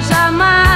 jamais.